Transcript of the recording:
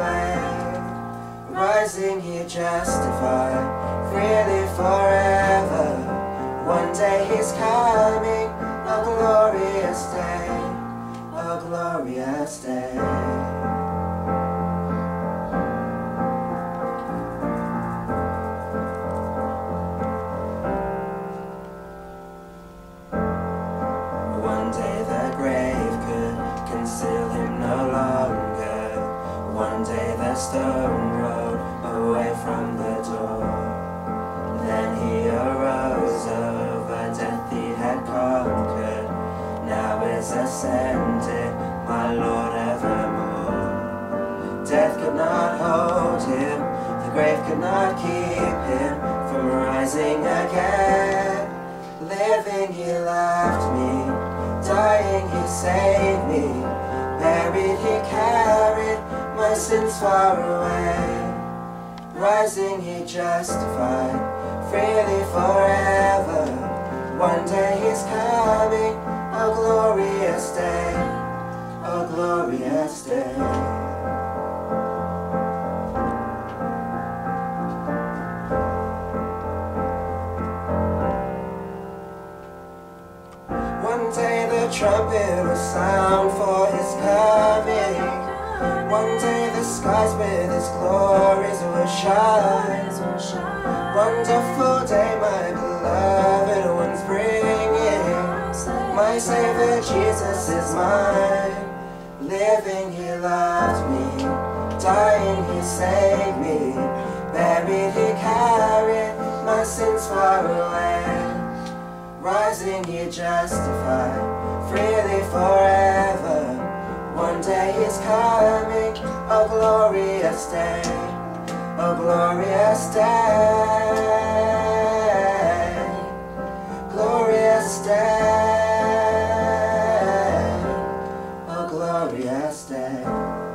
land, rising here justified, free stone rolled away from the door. Then he arose over death he had conquered. Now is ascended, my Lord evermore. Death could not hold him, the grave could not keep him from rising again. Living he left me, dying he saved me, buried he carried sins far away. Rising he justified, freely forever. One day he's coming, a glorious day, a glorious day. One day the trumpet will sound for his coming. One day skies with his glories will shine. Wonderful day, my beloved one's bringing. My Savior Jesus is mine. Living, He loved me. Dying, He saved me. Buried, He carried my sins far away. Rising, He justified. Freely forever. One day He's coming a glorious day, a glorious day, glorious day, a glorious day.